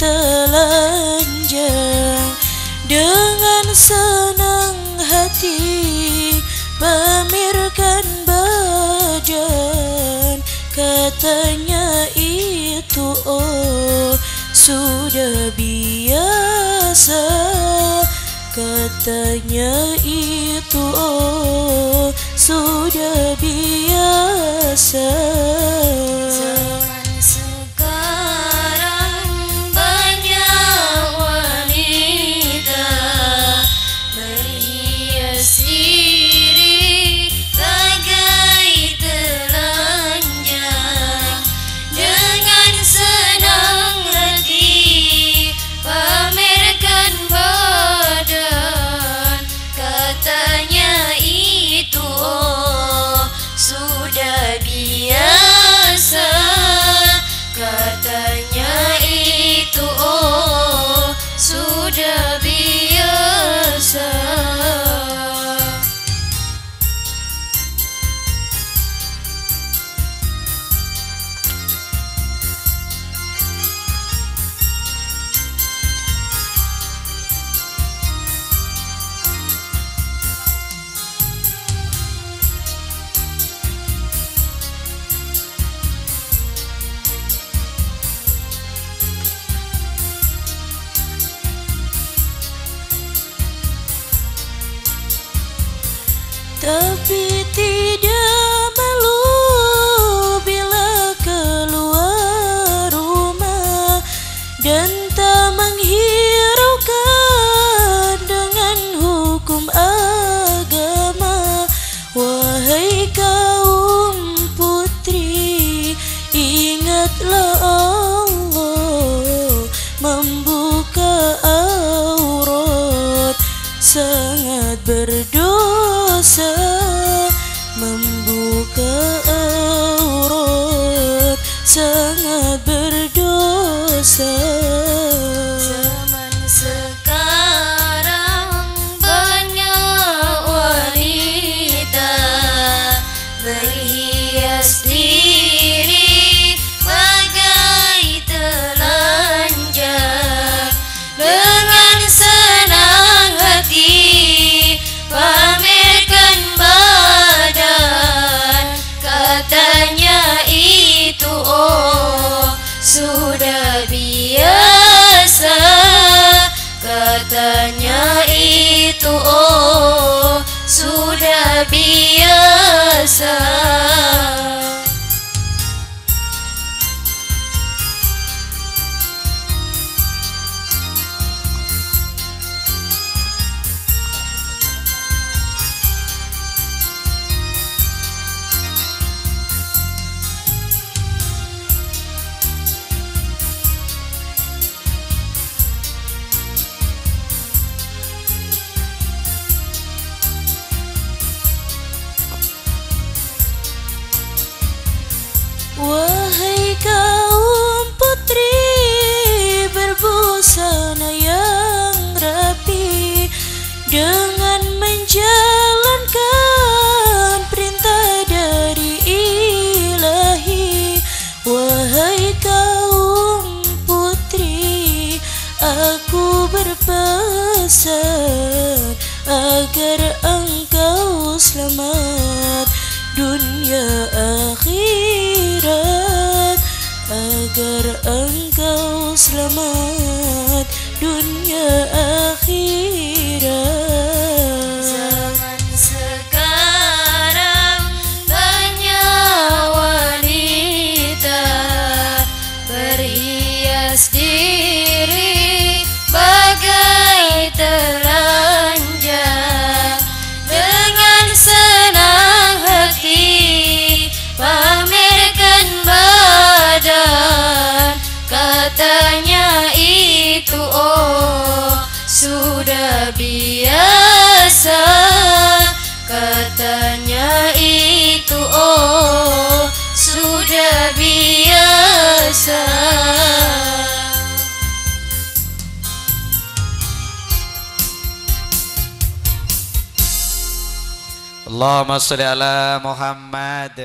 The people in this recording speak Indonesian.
telanjang dengan senang hati memirkan badan. Katanya itu oh sudah biasa. Katanya itu oh sudah biasa. Tapi tidak malu bila keluar rumah Dan tak menghiraukan dengan hukum agama. Wahai kaum putri Ingatlah Allah membuka aurat. Sangat berdosa membuka aurat sangat berdosa itu oh sudah biasa berbusana yang rapi dengan menjalankan perintah dari ilahi. Wahai kaum putri aku berpesan agar engkau selamat. Dunia akhirat agar engkau selamat itu oh sudah biasa. Katanya itu oh sudah biasa. Allahumma salli ala Muhammad